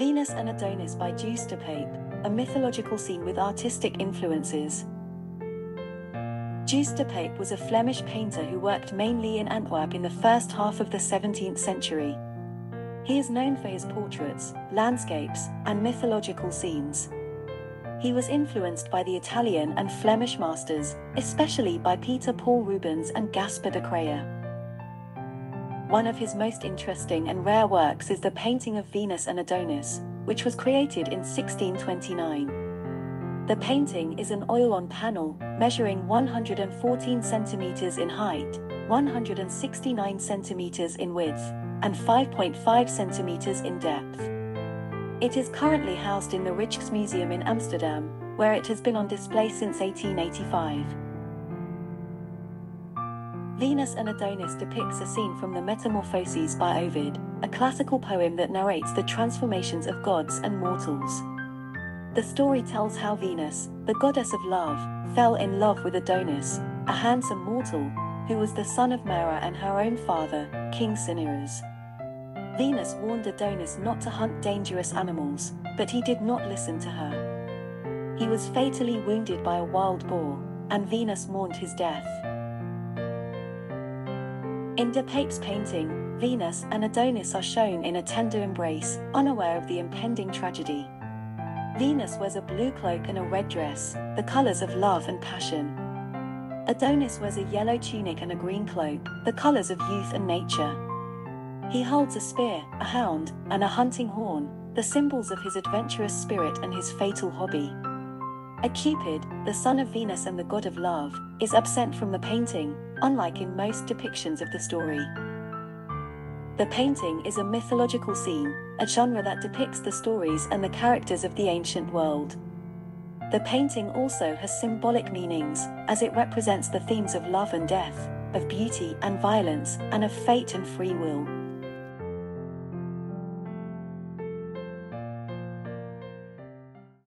Venus and Adonis by Joos de Pape, a mythological scene with artistic influences. Joos de Pape was a Flemish painter who worked mainly in Antwerp in the first half of the 17th century. He is known for his portraits, landscapes, and mythological scenes. He was influenced by the Italian and Flemish masters, especially by Peter Paul Rubens and Gaspar de Crayer. One of his most interesting and rare works is the painting of Venus and Adonis, which was created in 1629. The painting is an oil-on panel, measuring 114 centimeters in height, 169 centimeters in width, and 5.5 centimeters in depth. It is currently housed in the Rijksmuseum in Amsterdam, where it has been on display since 1885. Venus and Adonis depicts a scene from the Metamorphoses by Ovid, a classical poem that narrates the transformations of gods and mortals. The story tells how Venus, the goddess of love, fell in love with Adonis, a handsome mortal, who was the son of Myrrha and her own father, King Cinyras. Venus warned Adonis not to hunt dangerous animals, but he did not listen to her. He was fatally wounded by a wild boar, and Venus mourned his death. In De Pape's painting, Venus and Adonis are shown in a tender embrace, unaware of the impending tragedy. Venus wears a blue cloak and a red dress, the colors of love and passion. Adonis wears a yellow tunic and a green cloak, the colors of youth and nature. He holds a spear, a hound, and a hunting horn, the symbols of his adventurous spirit and his fatal hobby. A Cupid, the son of Venus and the god of love, is absent from the painting, unlike in most depictions of the story. The painting is a mythological scene, a genre that depicts the stories and the characters of the ancient world. The painting also has symbolic meanings, as it represents the themes of love and death, of beauty and violence, and of fate and free will.